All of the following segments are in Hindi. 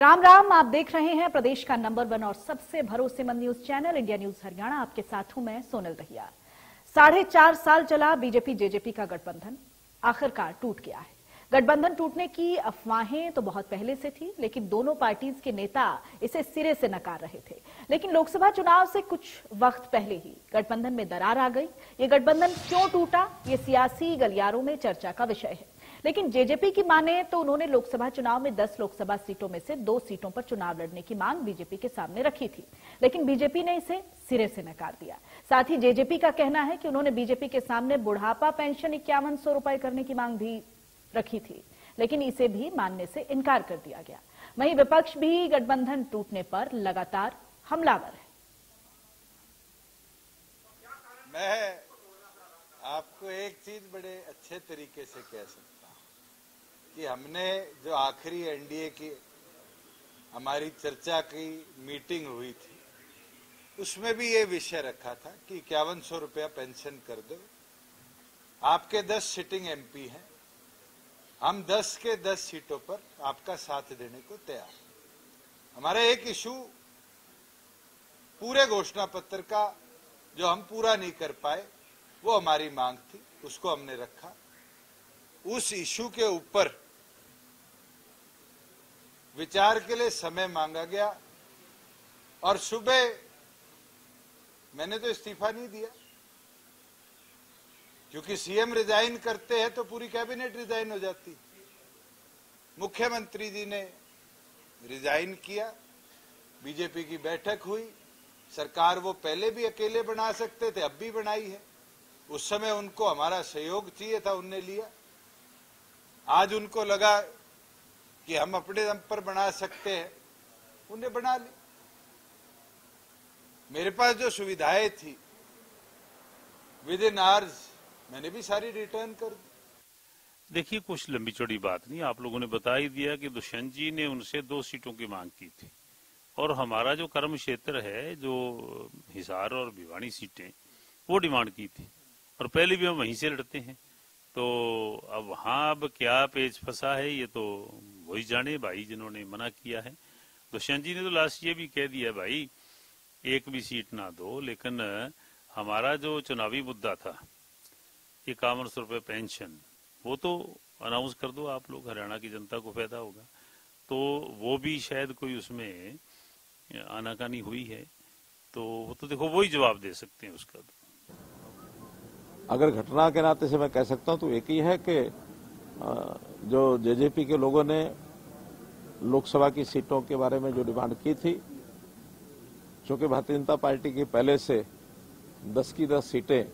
राम राम, आप देख रहे हैं प्रदेश का नंबर वन और सबसे भरोसेमंद news channel, India News Haryana. आपके साथ हूँ मैं सोनल दहिया। साढ़े चार साल चला बीजेपी, जेजेपी का गठबंधन। आखिरकार टूट गया है। गठबंधन टूटने की अफवाहें तो बहुत पहले से थी, लेकिन दोनों पार्टीज़ के नेता इसे सिरे से नकार रहे थे। लेकिन लोकसभा चुनाव से कुछ वक्त पहले ही गठबंधन में दरार आ गई। ये गठबंधन क्यों टूटा, ये सियासी गलियारों में चर्चा का विषय है। लेकिन जेजेपी की माने तो उन्होंने लोकसभा चुनाव में 10 लोकसभा सीटों में से दो सीटों पर चुनाव लड़ने की मांग बीजेपी के सामने रखी थी। लेकिन बीजेपी ने इसे सिरे से नकार दिया। साथ ही जेजेपी का कहना है कि उन्होंने बीजेपी के सामने बुढ़ापा पेंशन इक्यावन सौ रुपए करने की मांग भी रखी थी, लेकिन इसे भी मानने से इनकार कर दिया गया। वहीं विपक्ष भी गठबंधन टूटने पर लगातार हमलावर है। मैं आपको एक चीज़ बड़े अच्छे तरीके से कह सकता कि हमने जो आखिरी एनडीए की हमारी चर्चा की मीटिंग हुई थी, उसमें भी ये विषय रखा था कि इक्यावन सौ रुपया पेंशन कर दो। आपके दस सिटिंग एमपी हैं। हम दस के दस सीटों पर आपका साथ देने को तैयार हमारा एक इशू पूरे घोषणा पत्र का जो हम पूरा नहीं कर पाए, वो हमारी मांग थी, उसको हमने रखा। उस इशू के ऊपर विचार के लिए समय मांगा गया और सुबह मैंने तो इस्तीफा नहीं दिया। क्योंकि सीएम रिजाइन करते हैं तो पूरी कैबिनेट रिजाइन हो जाती। मुख्यमंत्री जी ने रिजाइन किया, बीजेपी की बैठक हुई, सरकार वो पहले भी अकेले बना सकते थे, अब भी बनाई है। उस समय उनको हमारा सहयोग चाहिए था, उनने लिया। आज उनको लगा कि हम अपने दम पर बना सकते हैं। उन्हें बना ली। मेरे पास जो सुविधाएँ थी विद इन आवर्स मैंने भी सारी रिटर्न कर दी। देखिए, कुछ लंबी चौड़ी बात नहीं, आप लोगों ने बता ही दिया कि दुष्यंत जी ने उनसे दो सीटों की मांग की थी। और हमारा जो कर्म क्षेत्र है, जो हिसार और भिवानी सीटें, वो डिमांड की थी। और पहले भी हम वहीं से लड़ते हैं। तो अब वहाँ अब क्या पेज फंसा है, ये तो वही जाने भाई जिन्होंने मना किया है। दुष्यंत जी ने तो लास्ट ये भी कह दिया भाई, एक भी सीट ना दो, लेकिन हमारा जो चुनावी मुद्दा था, इक्यावन सौ रुपये पेंशन, वो तो अनाउंस कर दो आप लोग, हरियाणा की जनता को फ़ायदा होगा। तो वो भी शायद कोई उसमें आनाकानी हुई है तो वो तो देखो वही जवाब दे सकते हैं उसका। अगर घटना के नाते से मैं कह सकता हूँ तो एक ही है कि जो जेजेपी के लोगों ने लोकसभा की सीटों के बारे में जो डिमांड की थी, चूँकि भारतीय जनता पार्टी की पहले से दस की दस सीटें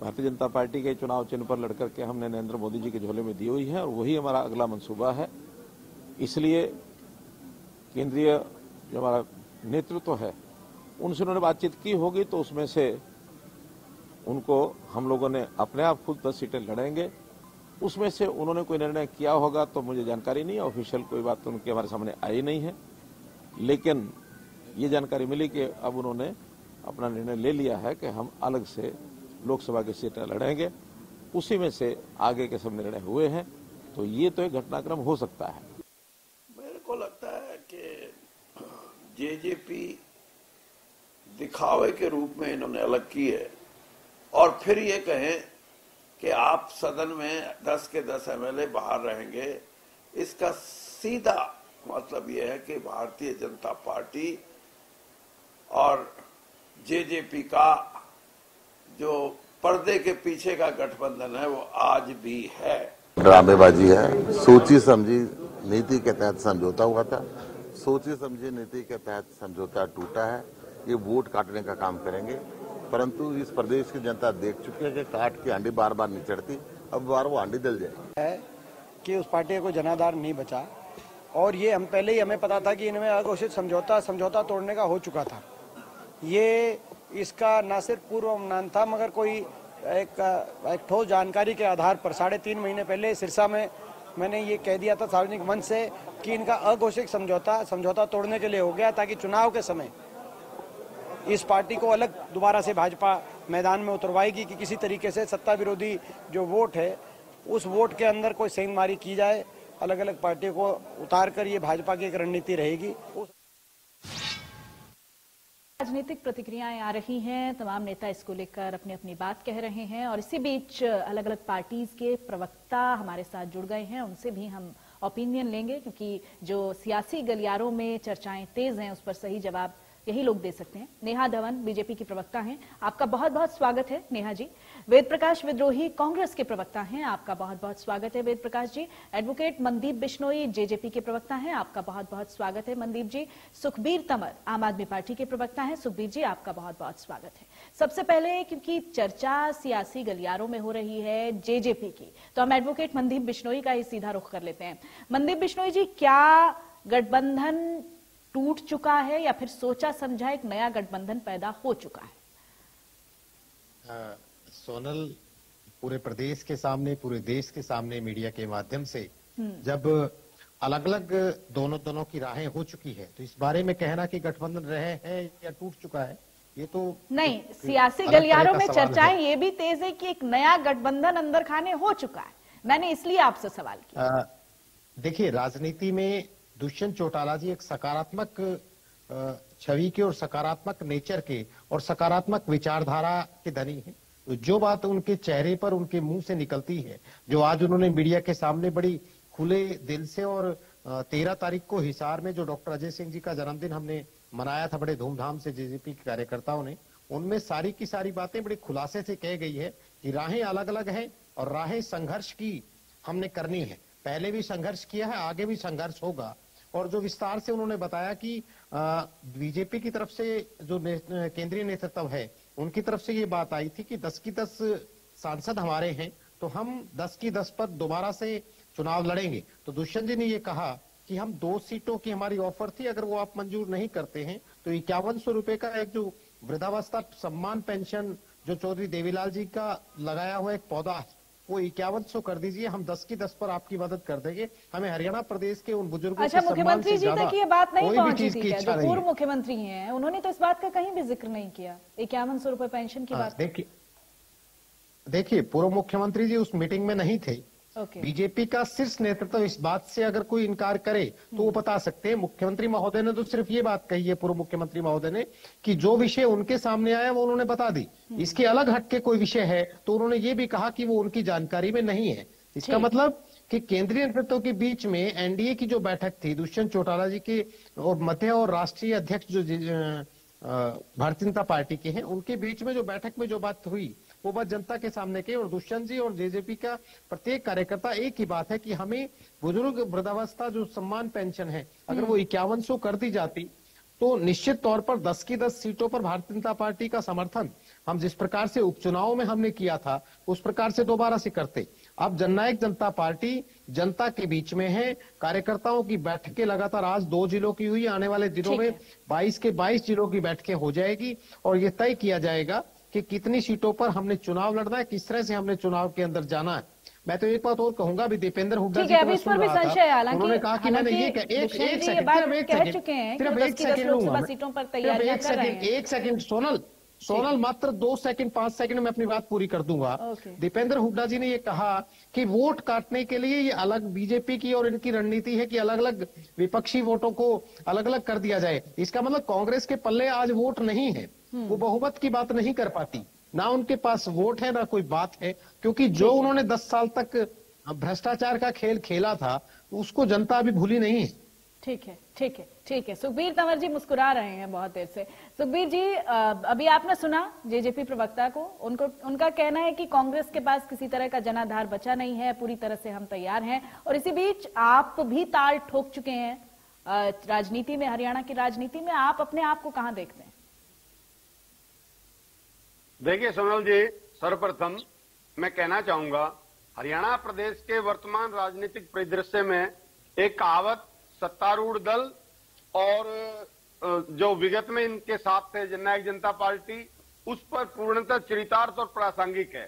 भारतीय जनता पार्टी के चुनाव चिन्ह पर लड़कर के हमने नरेंद्र मोदी जी के झोले में दी हुई है और वही हमारा अगला मंसूबा है। इसलिए केंद्रीय जो हमारा नेतृत्व है, उनसे उन्होंने बातचीत की होगी तो उसमें से उनको हम लोगों ने अपने आप खुद दस सीटें लड़ेंगे। उसमें से उन्होंने कोई निर्णय किया होगा तो मुझे जानकारी नहीं है, ऑफिशियल कोई बात तो उनके हमारे सामने आई नहीं है। लेकिन ये जानकारी मिली कि अब उन्होंने अपना निर्णय ले लिया है कि हम अलग से लोकसभा की सीटें लड़ेंगे। उसी में से आगे के सब निर्णय हुए हैं तो ये तो एक घटनाक्रम हो सकता है। मेरे को लगता है कि जेजेपी दिखावे के रूप में इन्होंने अलग की है और फिर ये कहें कि आप सदन में 10 के 10 एमएलए बाहर रहेंगे, इसका सीधा मतलब यह है कि भारतीय जनता पार्टी और जेजेपी का जो पर्दे के पीछे का गठबंधन है, वो आज भी है। ड्रामेबाजी है। सोची समझी नीति के तहत समझौता हुआ था। सोची समझी नीति के तहत समझौता टूटा है। ये वोट काटने का काम करेंगे। परंतु इस प्रदेश की जनता देख चुकी है कि काट की हांडी बार बार नहीं चढ़ती। अब बार वो हांडी दल जाएगी। है कि उस पार्टी का जनाधार नहीं बचा। और ये हम पहले ही हमें पता था कि इनमें अघोषित समझौता समझौता तोड़ने का हो चुका था। ये इसका न सिर्फ़ पूर्व अनुमान था मगर कोई एक, एक ठोस जानकारी के आधार पर साढ़े तीन महीने पहले सिरसा में मैंने ये कह दिया था सार्वजनिक मंच से कि इनका अघोषित समझौता समझौता तोड़ने के लिए हो गया ताकि चुनाव के समय इस पार्टी को अलग दोबारा से भाजपा मैदान में उतरवाएगी कि किसी तरीके से सत्ता विरोधी जो वोट है, उस वोट के अंदर कोई सेंधमारी की जाए अलग अलग पार्टियों को उतार कर ये भाजपा की एक रणनीति रहेगी। राजनीतिक प्रतिक्रियाएँ आ रही हैं, तमाम नेता इसको लेकर अपनी अपनी बात कह रहे हैं और इसी बीच अलग अलग पार्टीज़ के प्रवक्ता हमारे साथ जुड़ गए हैं, उनसे भी हम ओपिनियन लेंगे, क्योंकि जो सियासी गलियारों में चर्चाएँ तेज हैं, उस पर सही जवाब यही लोग दे सकते हैं। नेहा धवन, बीजेपी की प्रवक्ता हैं। आपका बहुत बहुत स्वागत है, नेहा जी। वेद प्रकाश विद्रोही कांग्रेस के प्रवक्ता हैं। आपका बहुत बहुत स्वागत है वेद प्रकाश जी। एडवोकेट मनदीप बिश्नोई, जेजेपी के प्रवक्ता हैं। आपका बहुत बहुत स्वागत है, मनदीप जी। सुखबीर तंवर, आम आदमी पार्टी के प्रवक्ता हैं। सुखबीर जी, आपका बहुत बहुत स्वागत है। सबसे पहले, क्योंकि चर्चा सियासी गलियारों में हो रही है जेजेपी की तो हम एडवोकेट मनदीप बिश्नोई का ही सीधा रुख कर लेते हैं। मनदीप बिश्नोई जी, क्या गठबंधन टूट चुका है या फिर सोचा समझा एक नया गठबंधन पैदा हो चुका है? आ, सोनल पूरे प्रदेश के सामने पूरे देश के सामने मीडिया के माध्यम से जब अलग अलग दोनों दोनों की राहें हो चुकी है तो इस बारे में कहना कि गठबंधन रहे हैं या टूट चुका है ये तो नहीं एक सियासी गलियारों में चर्चाएँ ये भी तेज है कि एक नया गठबंधन अंदर खाने हो चुका है। मैंने इसलिए आपसे सवाल किया। देखिए राजनीति में दुष्यंत चौटाला जी एक सकारात्मक छवि के और सकारात्मक नेचर के और सकारात्मक विचारधारा के धनी हैं। जो बात उनके चेहरे पर, उनके मुँह से निकलती है, जो आज उन्होंने मीडिया के सामने बड़ी खुले दिल से और तेरह तारीख को हिसार में जो डॉक्टर अजय सिंह जी का जन्मदिन हमने मनाया था, बड़े धूमधाम से जेजेपी के कार्यकर्ताओं ने, उनमें सारी की सारी बातें बड़ी खुलासे से कह गई है कि राहें अलग अलग हैं और राहें संघर्ष की हमने करनी है। पहले भी संघर्ष किया है, आगे भी संघर्ष होगा। और जो विस्तार से उन्होंने बताया कि बीजेपी की तरफ़ से जो ने, केंद्रीय नेतृत्व है उनकी तरफ़ से ये बात आई थी कि 10 की 10 सांसद हमारे हैं तो हम 10 की 10 पर दोबारा से चुनाव लड़ेंगे। तो दुष्यंत जी ने ये कहा कि हम दो सीटों की हमारी ऑफ़र थी अगर वो आप मंजूर नहीं करते हैं तो इक्यावन सौ रुपए का एक जो वृद्धावस्था सम्मान पेंशन जो चौधरी देवीलाल जी का लगाया हुआ एक पौधा वो इक्यावन सौ कर दीजिए हम दस की दस पर आपकी मदद कर देंगे। हमें हरियाणा प्रदेश के उन बुज़ुर्गों अच्छा मुख्यमंत्री जी तक ये बात नहीं पहुँची थी क्या? जो पूर्व मुख्यमंत्री हैं उन्होंने तो इस बात का कहीं भी ज़िक्र नहीं किया। इक्यावन सौ रुपए पेंशन की हाँ, बात। देखिए देखिए पूर्व मुख्यमंत्री जी उस मीटिंग में नहीं थे। ओके बीजेपी का शीर्ष नेतृत्व इस बात से अगर कोई इनकार करे तो वो बता सकते हैं। मुख्यमंत्री महोदय ने तो सिर्फ़ ये बात कही है पूर्व मुख्यमंत्री महोदय ने कि जो विषय उनके सामने आया वो उन्होंने बता दी। इसके अलग हट के कोई विषय है तो उन्होंने ये भी कहा कि वो उनकी जानकारी में नहीं है। इसका मतलब कि केंद्रीय नेतृत्व के बीच में एनडीए की जो बैठक थी दुष्यंत चौटाला जी के और मध्य और राष्ट्रीय अध्यक्ष जो भारतीय जनता पार्टी के हैं उनके बीच में जो बैठक में जो बात हुई वो बात जनता के सामने की और दुष्यंत जी और जेजेपी का प्रत्येक कार्यकर्ता एक ही बात है कि हमें बुज़ुर्ग वृद्धावस्था जो सम्मान पेंशन है अगर वो इक्यावन सौ कर दी जाती तो निश्चित तौर पर 10 की 10 सीटों पर भारतीय जनता पार्टी का समर्थन हम जिस प्रकार से उपचुनाव में हमने किया था उस प्रकार से दोबारा से करते अब जननायक जनता पार्टी जनता के बीच में है कार्यकर्ताओं की बैठकें लगातार आज दो जिलों की हुई आने वाले दिनों में है। 22 के 22 जिलों की बैठकें हो जाएगी और ये तय किया जाएगा कि कितनी सीटों पर हमने चुनाव लड़ना है किस तरह से हमने चुनाव के अंदर जाना है। मैं तो एक बात और कहूँगा भी दीपेंद्र हुड्डा जी को इस पर सुन भी रहा था, संशय है हालाँकि उन्होंने कहा कि मैंने ये एक एक सेकंड सिर्फ़ एक सेकंड चुके कि सिर्फ़ वो एक 10 की 10 सेकंड लोकसभा लूँगा सीटों पर सिर्फ़ एक सेकंड एक सेकंड सोनल सोनल मात्र दो सेकंड पाँच सेकंड में अपनी बात पूरी कर दूँगा। दीपेंद्र हुड्डा जी ने ये कहा कि वोट काटने के लिए ये अलग बीजेपी की और इनकी रणनीति है कि अलग अलग विपक्षी वोटों को अलग अलग कर दिया जाए। इसका मतलब कांग्रेस के पल्ले आज वोट नहीं है। वो बहुमत की बात नहीं कर पाती। ना उनके पास वोट है ना कोई बात है क्योंकि जो उन्होंने दस साल तक भ्रष्टाचार का खेल खेला था उसको जनता अभी भूली नहीं है। ठीक है ठीक है ठीक है। सुखबीर तंवर जी मुस्कुरा रहे हैं बहुत देर से। सुखबीर जी अभी आपने सुना जेजेपी प्रवक्ता को? उनको उनका कहना है कि कांग्रेस के पास किसी तरह का जनाधार बचा नहीं है पूरी तरह से हम तैयार हैं। और इसी बीच आप भी ताल ठोक चुके हैं राजनीति में हरियाणा की राजनीति में। आप अपने आप को कहाँ देखते हैं? देखिए सोनल जी सर्वप्रथम मैं कहना चाहूँगा हरियाणा प्रदेश के वर्तमान राजनीतिक परिदृश्य में एक कहावत सत्तारूढ़ दल और जो विगत में इनके साथ थे जननायक जनता पार्टी उस पर पूर्णतः चरितार्थ और प्रासंगिक है।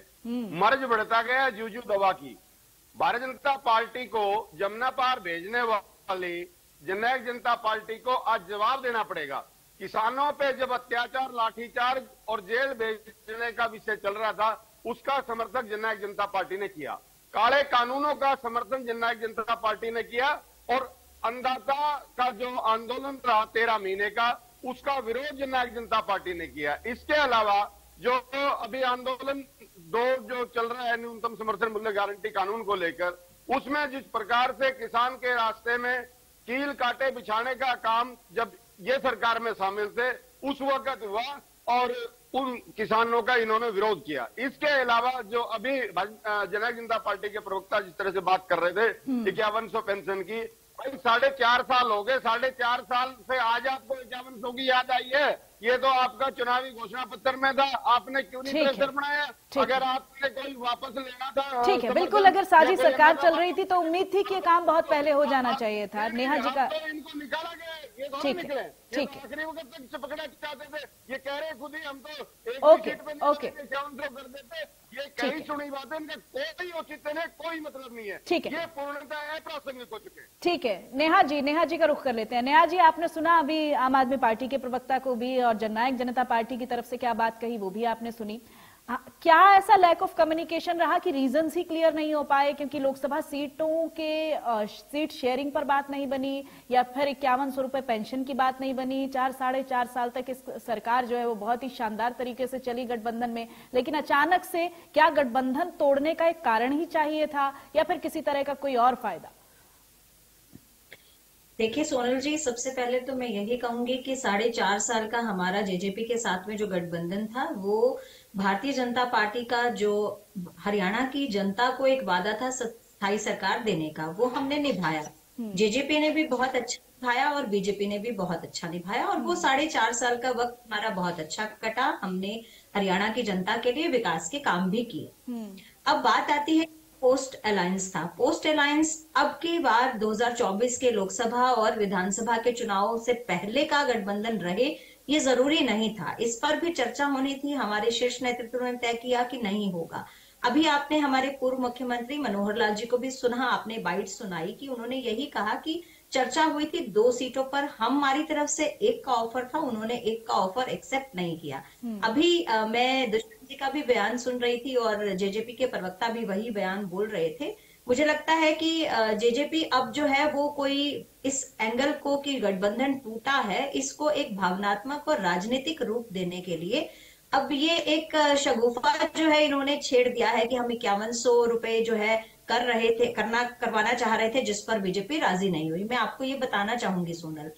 मर्ज बढ़ता गया जू जू दवा की। भारतीय जनता पार्टी को जमुना पार भेजने वाली जननायक जनता पार्टी को आज जवाब देना पड़ेगा। किसानों पे जब अत्याचार लाठीचार्ज और जेल भेजने का विषय चल रहा था, उसका समर्थक जननायक जनता पार्टी ने किया। काले कानूनों का समर्थन जननायक जनता पार्टी ने किया और अन्नदाता का जो आंदोलन रहा तेरह महीने का, उसका विरोध जननायक जनता पार्टी ने किया। इसके अलावा जो अभी आंदोलन दो जो चल रहा है, न्यूनतम समर्थन मूल्य गारंटी कानून को लेकर, उसमें जिस प्रकार से किसान के रास्ते में कील काटे बिछाने का काम जब ये सरकार में शामिल थे उस वक्त हुआ और उन किसानों का इन्होंने विरोध किया। इसके अलावा जो अभी जननायक जनता पार्टी के प्रवक्ता जिस तरह से बात कर रहे थे इक्यावन सौ पेंशन की भाई साढ़े चार साल हो गए साढ़े चार साल से आज आपको इक्यावन सौ की याद आई है। ये तो आपका चुनावी घोषणा पत्र में था आपने क्यों नहीं प्रेशर बनाया? अगर आपने कोई वापस लेना था ठीक है बिल्कुल अगर साझी सरकार चल रही थी तो उम्मीद थी कि ये काम बहुत पहले हो जाना चाहिए था। नेहा जी का इनको निकाला गया ठीक है, ठीक है। आखिरी वक्त तक चिपकना चाहते थे। ये कह रहे खुद ही हम तो एक ओके, ओके। कर देते। ये ठीक कहीं सुनी बात इनका कोई औचित्य नहीं कोई मतलब नहीं है। ठीक है। ये पूर्णतः अप्रासंगिक हो चुके ठीक है। नेहा जी नेहा जी का रुख कर लेते हैं। नेहा जी आपने सुना अभी आम आदमी पार्टी के प्रवक्ता को भी और जननायक जनता पार्टी की तरफ़ से क्या बात कही वो भी आपने सुनी। हाँ, क्या ऐसा लैक ऑफ़ कम्युनिकेशन रहा कि रीजन ही क्लियर नहीं हो पाए? क्योंकि लोकसभा सीटों के सीट शेयरिंग पर बात नहीं बनी, या फिर इक्यावन सौ रुपए पेंशन की बात नहीं बनी। चार, साढ़े चार साल तक इस सरकार जो है वो बहुत ही शानदार तरीके से चली गठबंधन में। लेकिन अचानक से क्या गठबंधन तोड़ने का एक कारण ही चाहिए था, या फिर किसी तरह का कोई और फ़ायदा? देखिए, सोनल जी, सबसे पहले तो मैं यही कहूँगी कि साढ़े चार साल का हमारा जेजेपी के साथ में जो गठबंधन था, वो भारतीय जनता पार्टी का जो हरियाणा की जनता को एक वादा था स्थायी सरकार देने का वो हमने निभाया। जेजेपी ने भी बहुत अच्छा निभाया और बीजेपी ने भी बहुत अच्छा निभाया और वो साढ़े चार साल का वक्त हमारा बहुत अच्छा कटा। हमने हरियाणा की जनता के लिए विकास के काम भी किए। अब बात आती है पोस्ट अलायंस था। पोस्ट अलायंस अब की बार 2024 के लोकसभा और विधानसभा के चुनाव से पहले का गठबंधन रहे ये ज़रूरी नहीं था। इस पर भी चर्चा होनी थी। हमारे शीर्ष नेतृत्व ने तय किया कि नहीं होगा। अभी आपने हमारे पूर्व मुख्यमंत्री मनोहर लाल जी को भी सुना आपने बाइट सुनाई कि उन्होंने यही कहा कि चर्चा हुई थी दो सीटों पर। हमारी तरफ़ से एक का ऑफ़र था उन्होंने एक का ऑफ़र एक्सेप्ट नहीं किया। अभी अ, मैं दुष्यंत जी का भी बयान सुन रही थी और जेजेपी के प्रवक्ता भी वही बयान बोल रहे थे। मुझे लगता है कि जेजेपी अब जो है वो कोई इस एंगल को कि गठबंधन टूटा है, इसको एक भावनात्मक और राजनीतिक रूप देने के लिए अब ये एक शगुफा जो है इन्होंने छेड़ दिया है कि हम इक्यावन सौ रुपए जो है कर रहे थे, करना, करवाना चाह रहे थे, जिस पर बीजेपी राज़ी नहीं हुई। मैं आपको ये बताना चाहूँगी सोनल,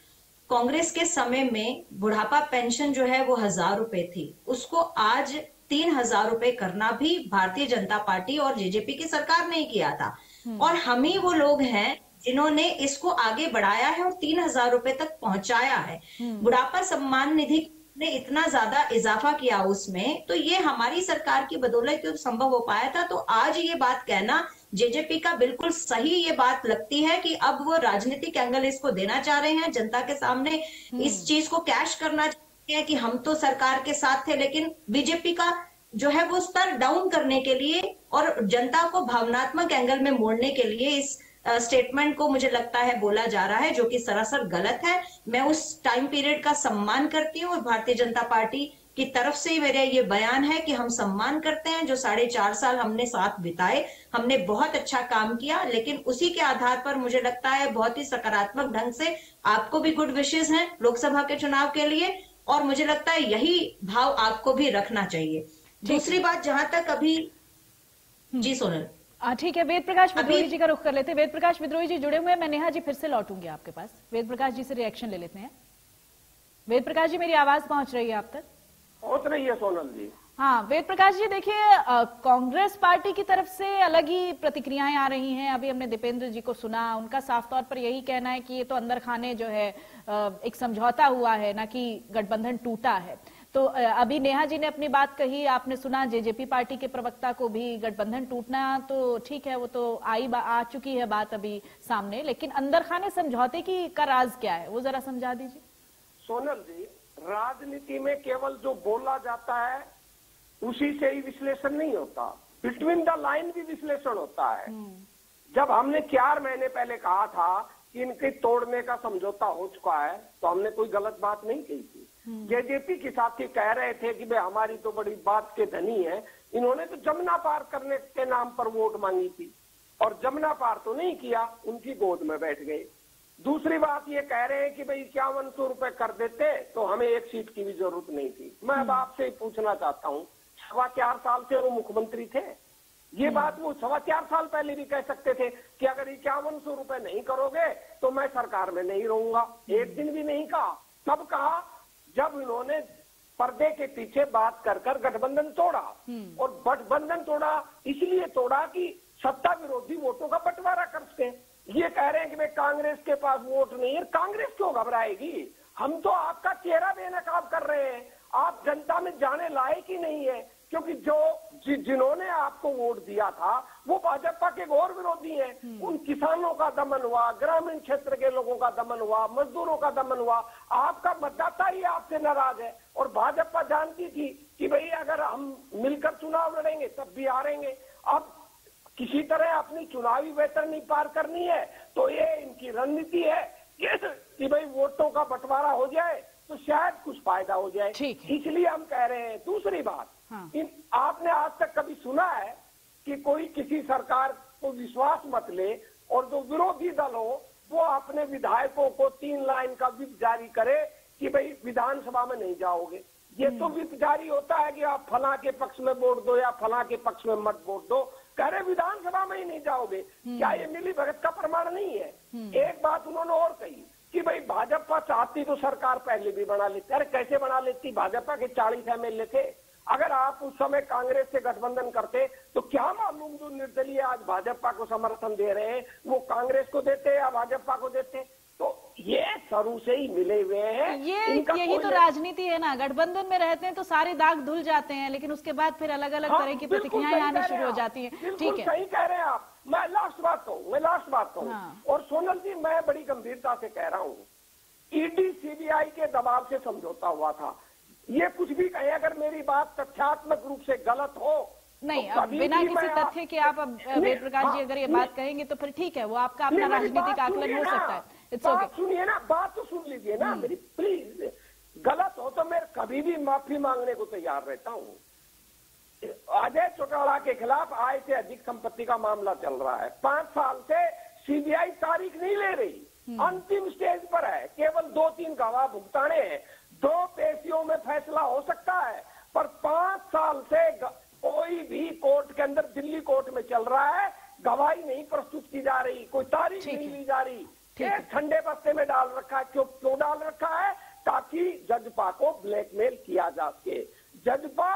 कांग्रेस के समय में बुढ़ापा पेंशन जो है वो हज़ार रुपए थी। उसको आज तीन हज़ार रुपए करना भी भारतीय जनता पार्टी और जेजेपी की सरकार ने ही किया था। और हम ही वो लोग हैं जिन्होंने इसको आगे बढ़ाया है और तीन हज़ार रुपए तक पहुँचाया है। बुढ़ापा सम्मान निधि ने इतना ज़्यादा इजाफा किया उसमें तो ये हमारी सरकार की बदौलत क्यों संभव हो पाया था? तो आज ये बात कहना जेजेपी का बिल्कुल सही ये बात लगती है कि अब वो राजनीतिक एंगल इसको देना चाह रहे हैं। जनता के सामने इस चीज़ को कैश करना चाहते हैं कि हम तो सरकार के साथ थे, लेकिन बीजेपी का जो है वो स्तर डाउन करने के लिए और जनता को भावनात्मक एंगल में मोड़ने के लिए इस स्टेटमेंट को मुझे लगता है बोला जा रहा है, जो कि सरासर गलत है। मैं उस टाइम पीरियड का सम्मान करती हूँ भारतीय जनता पार्टी की तरफ़ से ही मेरा ये बयान है कि हम सम्मान करते हैं, जो साढ़े चार साल हमने साथ बिताए, हमने बहुत अच्छा काम किया, लेकिन उसी के आधार पर मुझे लगता है बहुत ही सकारात्मक ढंग से आपको भी गुड विशेष हैं लोकसभा के चुनाव के लिए। और मुझे लगता है यही भाव आपको भी रखना चाहिए। दूसरी बात जहाँ तक अभी जी सोनल। ठीक है वेद प्रकाश विद्रोही जी का रुख कर लेते हैं। वेद प्रकाश विद्रोही जी जुड़े हुए हैं। मैं नेहा जी फिर से लौटूँगी आपके पास। वेद प्रकाश जी से रिएक्शन ले लेते हैं। वेद प्रकाश जी मेरी आवाज़ पहुँच रही है आप तक? पहुँच रही है सोनल जी। हाँ वेद प्रकाश जी देखिए कांग्रेस पार्टी की तरफ़ से अलग ही प्रतिक्रियाएँ आ रही हैं। अभी हमने दीपेंद्र जी को सुना उनका साफ़ तौर पर यही कहना है कि ये तो अंदर खाने जो है अ, एक समझौता हुआ है ना कि गठबंधन टूटा है। तो अभी नेहा जी ने अपनी बात कही आपने सुना जेजेपी पार्टी के प्रवक्ता को भी गठबंधन टूटना तो ठीक है वो तो आई आ चुकी है बात अभी सामने लेकिन अंदर खाने समझौते की का राज क्या है? वो जरा समझा दीजिए। सोनल जी राजनीति में केवल जो बोला जाता है उसी से ही विश्लेषण नहीं होता। बिटवीन द लाइन भी विश्लेषण होता है। जब हमने चार महीने पहले कहा था कि इनके तोड़ने का समझौता हो चुका है तो हमने कोई गलत बात नहीं कही थी। जेजेपी के साथी कह रहे थे कि भाई हमारी तो बड़ी बात के धनी है। इन्होंने तो जमुना पार करने के नाम पर वोट मांगी थी। और जमुना पार तो नहीं किया उनकी गोद में बैठ गए। दूसरी बात ये कह रहे हैं कि भाई इक्यावन सौ रुपए कर देते तो हमें एक सीट की भी ज़रूरत नहीं थी। मैं अब आपसे पूछना चाहता हूँ सवा चार साल से वो मुख्यमंत्री थे। ये बात वो सवा चार साल पहले भी कह सकते थे कि अगर इक्यावन सौ रुपए नहीं करोगे तो मैं सरकार में नहीं रहूँगा। एक दिन भी नहीं कहा। तब कहा जब इन्होंने पर्दे के पीछे बात कर कर गठबंधन तोड़ा और गठबंधन तोड़ा इसलिए तोड़ा कि सत्ता विरोधी वोटों का बंटवारा कर सके। ये कह रहे हैं कि भाई कांग्रेस के पास वोट नहीं है कांग्रेस क्यों घबराएगी? हम तो आपका चेहरा बेनकाब कर रहे हैं। आप जनता में जाने लायक ही नहीं है। क्योंकि जो जि, जिन्होंने आपको वोट दिया था वो भाजपा के घोर विरोधी हैं। उन किसानों का दमन हुआ ग्रामीण क्षेत्र के लोगों का दमन हुआ मजदूरों का दमन हुआ। आपका मतदाता ही आपसे नाराज़ है। और भाजपा जानती थी कि भाई अगर हम मिलकर चुनाव लड़ेंगे तब भी हारेंगे। अब किसी तरह अपनी चुनावी वेतरनी पार करनी है तो ये इनकी रणनीति है। कि भाई वोटों का बंटवारा हो जाए तो शायद कुछ फ़ायदा हो जाए। इसलिए हम कह रहे हैं दूसरी बात। हाँ। इन आपने आज तक कभी सुना है कि कोई किसी सरकार को विश्वास मत ले और जो विरोधी दल हो वो अपने विधायकों को तीन लाइन का विप जारी करे कि भाई विधानसभा में नहीं जाओगे। ये तो विप जारी होता है कि आप फला के पक्ष में वोट दो या फला के पक्ष में मत वोट दो। कह रहे विधानसभा में ही नहीं जाओगे। क्या ये मिली भगत का प्रमाण नहीं है? एक बात उन्होंने और कही कि भाई भाजपा चाहती तो सरकार पहले भी बना लेती। अरे कैसे बना लेती? भाजपा के चालीस एमएलए थे। अगर आप उस समय कांग्रेस से गठबंधन करते तो क्या मालूम जो निर्दलीय आज भाजपा को समर्थन दे रहे हैं? वो कांग्रेस को देते या भाजपा को देते? ये शुरू से ही मिले हुए हैं। ये यही तो राजनीति है ना। गठबंधन में रहते हैं तो सारे दाग धुल जाते हैं लेकिन उसके बाद फिर अलग अलग हाँ, तरह की प्रतिक्रियाएँ आनी शुरू हो जाती है। ठीक है। सही कह रहे हैं आप। मैं लास्ट बात कहूँ मैं लास्ट बात कहूँ। हाँ। और सोनल जी मैं बड़ी गंभीरता से कह रहा हूँ ईडी सीबीआई के दबाव से समझौता हुआ था। ये कुछ भी कहे अगर मेरी बात तथ्यात्मक रूप से गलत हो नहीं तो अब बिना किसी तथ्य के आप अब वेद प्रकाश जी हाँ, अगर ये बात कहेंगे तो फिर ठीक है वो आपका अपना राजनीतिक आकलन हो सकता है। इट्स बात ओके सुनिए ना बात तो सुन लीजिए ना मेरी प्लीज़ गलत हो तो मैं कभी भी माफ़ी मांगने को तैयार रहता हूँ। अजय चौटाला के खिलाफ आय से अधिक संपत्ति का मामला चल रहा है। पाँच साल से सीबीआई तारीख नहीं ले रही। अंतिम स्टेज पर है। केवल दो तीन गवाह भुगताने हैं। दो पेशियों में फैसला हो सकता है पर पाँच साल से कोई भी कोर्ट के अंदर दिल्ली कोर्ट में चल रहा है। गवाही नहीं प्रस्तुत की जा रही। कोई तारीख नहीं ली जा रही। एक ठंडे बस्ते में डाल रखा है। क्यों? क्यों डाल रखा है? ताकि जजपा को ब्लैकमेल किया जा सके। जजपा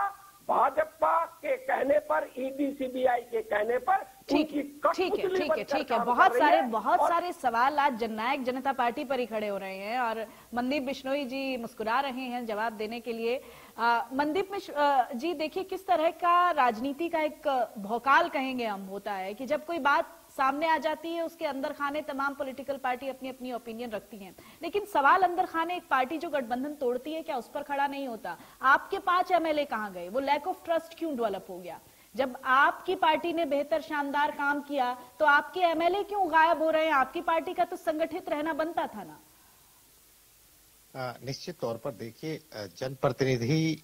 भाजपा के कहने पर ईडी सीबीआई के कहने पर ठीक है ठीक है ठीक है ठीक है। बहुत सारे बहुत सारे सवाल आज जननायक जनता पार्टी पर ही खड़े हो रहे हैं और मनदीप बिश्नोई जी मुस्कुरा रहे हैं जवाब देने के लिए। आ, मनदीप जी देखिए किस तरह का राजनीति का एक भौकाल कहेंगे हम होता है कि जब कोई बात सामने आ जाती है, उसके अंदर खाने, तमाम पॉलिटिकल पार्टी अपनी अपनी ओपिनियन रखती हैं। लेकिन सवाल अंदर खाने, एक पार्टी जो गठबंधन तोड़ती है, क्या उस पर खड़ा नहीं होता? आपके पाँच एमएलए कहाँ गए? वो लैक ऑफ़ ट्रस्ट क्यों डेवलप हो गया? जब आपकी पार्टी ने बेहतर शानदार काम किया तो आपके एमएलए क्यों गायब हो रहे हैं? आपकी पार्टी का तो संगठित रहना बनता था ना। निश्चित तौर पर देखिए जनप्रतिनिधि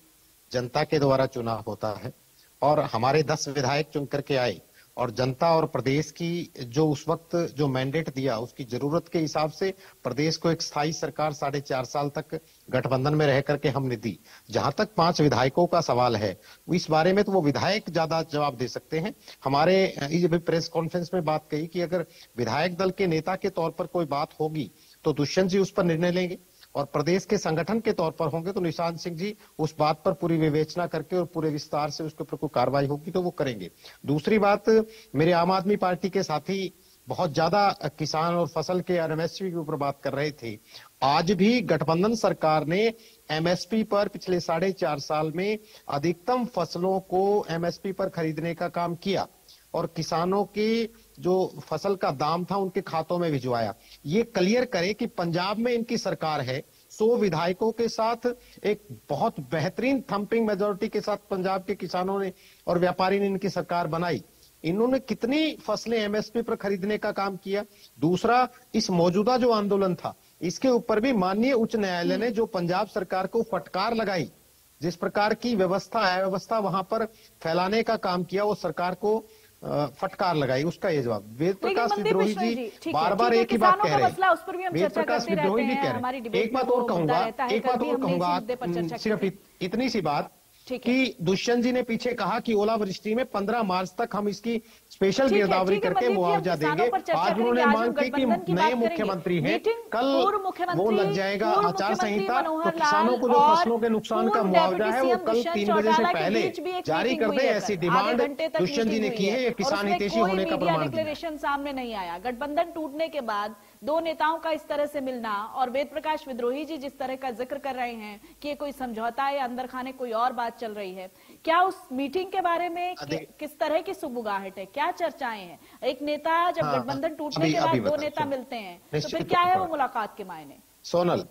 जनता के द्वारा चुनाव होता है, और हमारे दस विधायक चुन करके आए और जनता और प्रदेश की जो उस वक्त जो मैंडेट दिया, उसकी ज़रूरत के हिसाब से प्रदेश को एक स्थायी सरकार साढ़े चार साल तक गठबंधन में रह करके हमने दी। जहाँ तक पाँच विधायकों का सवाल है, इस बारे में तो वो विधायक ज़्यादा जवाब दे सकते हैं। हमारे अभी प्रेस कॉन्फ्रेंस में बात कही कि अगर विधायक दल के नेता के तौर पर कोई बात होगी तो दुष्यंत जी उस पर निर्णय लेंगे। और प्रदेश के संगठन के तौर पर होंगे तो निशांत सिंह जी उस बात पर पूरी विवेचना करके और पूरे विस्तार से उसके ऊपर कोई कार्रवाई होगी तो वो करेंगे। दूसरी बात, मेरे आम आदमी पार्टी के साथी बहुत ज़्यादा किसान और फ़सल के एमएसपी के ऊपर बात कर रहे थे। आज भी गठबंधन सरकार ने एमएसपी पर पिछले साढ़े चार साल में अधिकतम फ़सलों को एमएसपी पर खरीदने का काम किया और किसानों के जो फ़सल का दाम था उनके खातों में भिजवाया। ये क्लियर करे कि पंजाब में इनकी सरकार है, सौ विधायकों के साथ एक बहुत बेहतरीन थंपिंग मेजोरिटी के साथ पंजाब के किसानों ने और व्यापारी ने इनकी सरकार बनाई। इन्होंने कितनी फ़सलें एमएसपी पर खरीदने का काम किया? दूसरा, इस मौजूदा जो आंदोलन था, इसके ऊपर भी माननीय उच्च न्यायालय ने जो पंजाब सरकार को फटकार लगाई, जिस प्रकार की व्यवस्था है व्यवस्था वहाँ पर फैलाने का काम किया, वो सरकार को फटकार लगाई उसका ये जवाब। वेद प्रकाश विद्रोही जी है, बार बार एक ही बात कह रहे हम वेद प्रकाश विद्रोही जी कह रहे हैं। एक बात और कहूँगा एक बात और कहूँगा सिर्फ़ इतनी सी बात है। कि दुष्यंत जी ने पीछे कहा कि ओलावृष्टि में 15 मार्च तक हम इसकी स्पेशल गिरदावरी करके मुआवजा देंगे। आज उन्होंने मांग की कि नए मुख्यमंत्री। हैं। कल वो लग जाएगा आचार संहिता तो किसानों को जो फ़सलों के नुकसान का मुआवजा है वो कल तीन बजे से पहले जारी कर दें ऐसी डिमांड दुष्यंत जी ने की है किसान हितेशी होने का प्रमाण सामने नहीं आया। गठबंधन टूटने के बाद दो नेताओं का इस तरह से मिलना और वेद प्रकाश विद्रोही जी जिस तरह का ज़िक्र कर रहे हैं कि ये कोई समझौता है अंदर खाने कोई और बात चल रही है क्या उस मीटिंग के बारे में कि, किस तरह की सुबुगाहट है? क्या चर्चाएँ हैं? एक नेता जब हाँ, गठबंधन टूटने अभी- के बाद दो नेता मिलते हैं तो फिर क्या है वो मुलाकात के मायने? सोनल।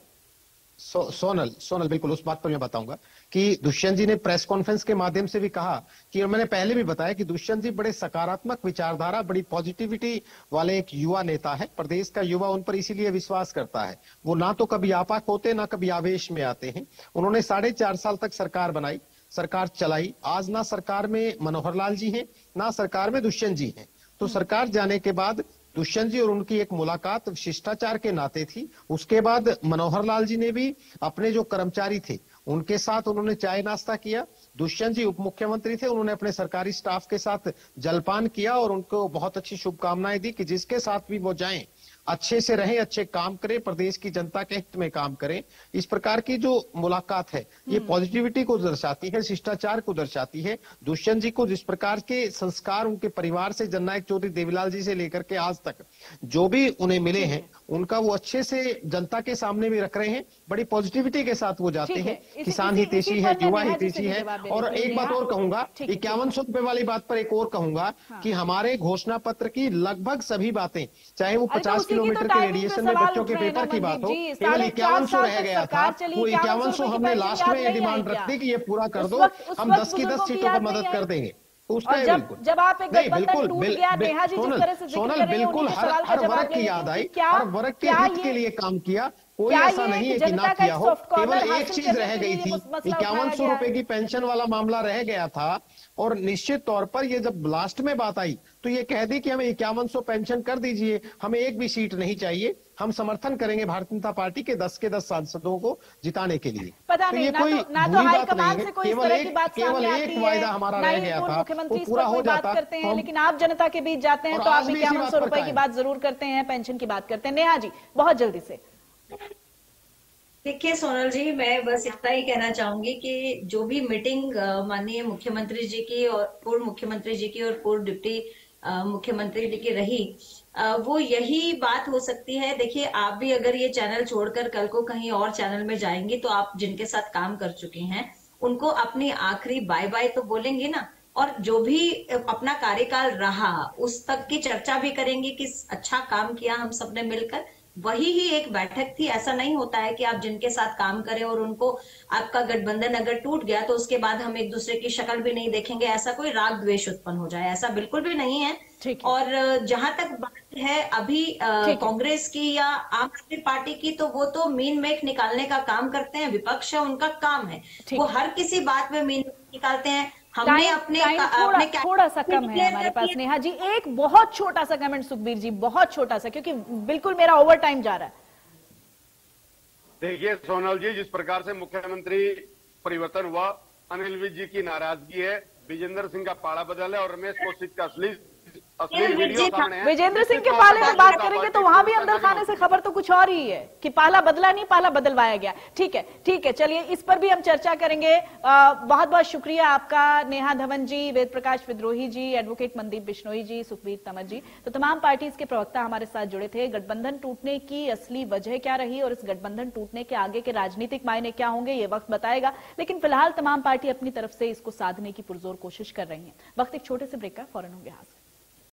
सो, सोनल सोनल बिल्कुल उस बात पर मैं बताऊँगा। कि दुष्यंत जी ने प्रेस कॉन्फ्रेंस के माध्यम से भी कहा कि और मैंने पहले भी बताया कि दुष्यंत जी बड़े सकारात्मक विचारधारा बड़ी पॉजिटिविटी वाले एक युवा नेता है। प्रदेश का युवा उन पर इसीलिए विश्वास करता है। वो ना तो कभी आपाक होते ना कभी आवेश में आते हैं। उन्होंने साढ़े चार साल तक सरकार बनाई सरकार चलाई। आज ना सरकार में मनोहर लाल जी हैं ना सरकार में दुष्यंत जी हैं। तो सरकार जाने के बाद दुष्यंत जी और उनकी एक मुलाकात शिष्टाचार के नाते थी। उसके बाद मनोहर लाल जी ने भी अपने जो कर्मचारी थे उनके साथ उन्होंने चाय नाश्ता किया। दुष्यंत जी उप मुख्यमंत्री थे उन्होंने अपने सरकारी स्टाफ के साथ जलपान किया और उनको बहुत अच्छी शुभकामनाएँ दी कि जिसके साथ भी वो जाएँ अच्छे से रहें अच्छे काम करें प्रदेश की जनता के हित में काम करें। इस प्रकार की जो मुलाकात है ये पॉजिटिविटी को दर्शाती है शिष्टाचार को दर्शाती है। दुष्यंत जी को जिस प्रकार के संस्कार उनके परिवार से जननायक चौधरी देवीलाल जी से लेकर के आज तक जो भी उन्हें मिले हैं उनका वो अच्छे से जनता के सामने भी रख रहे हैं। बड़ी पॉजिटिविटी के साथ वो जाते है। हैं। किसान हितेशी है युवा हितेशी है। और एक बात और कहूँगा इक्यावन सौ रुपए वाली बात पर एक और कहूँगा कि हमारे घोषणा पत्र की लगभग सभी बातें चाहे वो तो पचास किलोमीटर तो के रेडिएशन में बच्चों के पेपर की बात हो केवल इक्यावन सौ रह गया था वो इक्यावन सौ हमने लास्ट में आई डिमांड रख दी कि ये पूरा कर दो हम दस की दस सीटों पर मदद कर देंगे। तो उसका और जब जब आप एक बिल्कुल, टूट बिल- गया नेहा जी जिस सोनल- तरह से सोनल कर रही हैं, बिल्कुल हर हर वर्ग की याद आई हर वर्ग के हित के लिए काम किया कोई ऐसा नहीं है कि ना किया हो केवल एक चीज़ रह गई थी इक्यावन सौ रुपए की पेंशन वाला मामला रह गया था और निश्चित तौर पर ये जब लास्ट में बात आई तो ये कह दी कि हमें इक्यावन सौ पेंशन कर दीजिए हमें एक भी सीट नहीं चाहिए हम समर्थन करेंगे भारतीय जनता पार्टी के दस के दस सांसदों को जिताने के लिए। पता तो नहीं ये ना कोई तो ना तो बात नहीं से कोई इस केवल एक बात केवल सामने एक वायदा हमारा रह गया था मुख्यमंत्री पूरा हो जाता करते हैं लेकिन आप जनता के बीच जाते हैं तो आप इक्यावन सौ रुपए की बात ज़रूर करते हैं पेंशन की बात करते हैं। नेहा जी बहुत जल्दी से। देखिए सोनल जी मैं बस इतना ही कहना चाहूँगी कि जो भी मीटिंग माननीय मुख्यमंत्री जी की और पूर्व मुख्यमंत्री जी की और पूर्व डिप्टी मुख्यमंत्री जी की रही अ, वो यही बात हो सकती है। देखिए आप भी अगर ये चैनल छोड़कर कल को कहीं और चैनल में जाएँगे तो आप जिनके साथ काम कर चुके हैं उनको अपनी आखिरी बाय बाय तो बोलेंगे ना। और जो भी अपना कार्यकाल रहा उस तक की चर्चा भी करेंगे कि अच्छा काम किया हम सबने मिलकर। वही ही एक बैठक थी। ऐसा नहीं होता है कि आप जिनके साथ काम करें और उनको आपका गठबंधन अगर टूट गया तो उसके बाद हम एक दूसरे की शक्ल भी नहीं देखेंगे। ऐसा कोई राग द्वेष उत्पन्न हो जाए। ऐसा बिल्कुल भी नहीं है। है। और जहाँ तक बात है अभी। कांग्रेस की या आम आदमी पार्टी की तो वो तो मीन मेख निकालने का काम करते हैं। विपक्ष है उनका काम है। वो हर किसी बात में मीन निकालते हैं। हमने टाइम अपने टाइम थोड़ा अपने थोड़ा सा कम है हमारे पास। नेहा जी एक बहुत छोटा सा कमेंट सुखबीर जी बहुत छोटा सा क्योंकि बिल्कुल मेरा ओवर टाइम जा रहा है। देखिए सोनल जी जिस प्रकार से मुख्यमंत्री परिवर्तन हुआ अनिल विज जी की नाराज़गी है विजेंद्र सिंह का पाड़ा बदल है और रमेश कौशिक का असली विजेंद्र सिंह के पाले में बात करेंगे तो वहाँ भी अंदर खाने से खबर तो कुछ और ही है कि पाला बदला नहीं पाला बदलवाया गया। ठीक है ठीक है चलिए इस पर भी हम चर्चा करेंगे। बहुत बहुत शुक्रिया आपका नेहा धवन जी वेद प्रकाश विद्रोही जी एडवोकेट मनदीप बिश्नोई जी सुखबीर तमर जी। तो तमाम पार्टीज़ के प्रवक्ता हमारे साथ जुड़े थे। गठबंधन टूटने की असली वजह क्या रही और इस गठबंधन टूटने के आगे के राजनीतिक मायने क्या होंगे ये वक्त बताएगा। लेकिन फ़िलहाल तमाम पार्टी अपनी तरफ़ से इसको साधने की पुरजोर कोशिश कर रही है। वक्त एक छोटे से ब्रेक का फ़ौरन होंगे हाजिर।